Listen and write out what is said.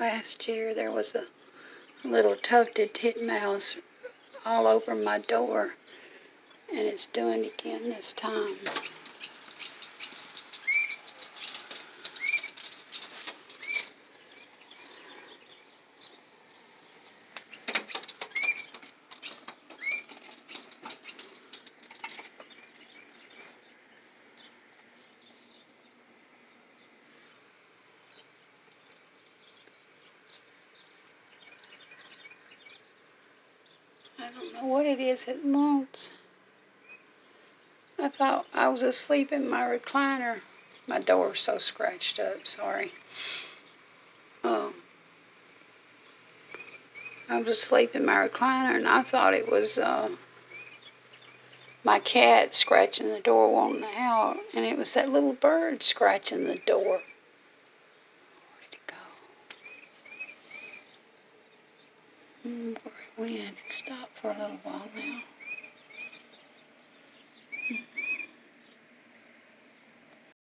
last year there was a little tufted titmouse all over my door, and it's doing it again this time. I don't know what it is it wants. I thought I was asleep in my recliner. My door's so scratched up, sorry. Um, I was asleep in my recliner and I thought it was uh, my cat scratching the door wanting out. And it was that little bird scratching the door. Mm, where it went. It stopped for a little while now.